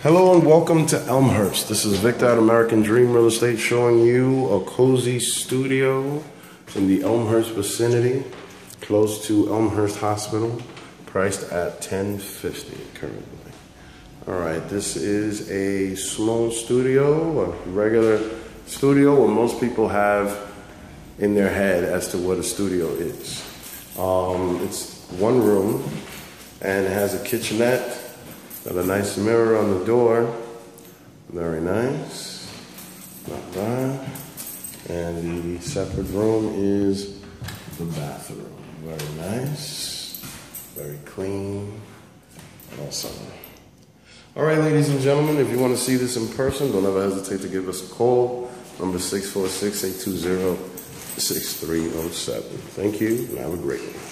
Hello and welcome to Elmhurst. This is Victor at American Dream Real Estate showing you a cozy studio in the Elmhurst vicinity, close to Elmhurst Hospital, priced at 1050 currently. All right, this is a small studio, a regular studio what most people have in their head as to what a studio is. Um, it's one room and it has a kitchenette Got a nice mirror on the door. Very nice. Not bad. And the separate room is the bathroom. Very nice. Very clean. Awesome. All right, ladies and gentlemen, if you want to see this in person, don't ever hesitate to give us a call. Number 646 820 6307. Thank you, and have a great one.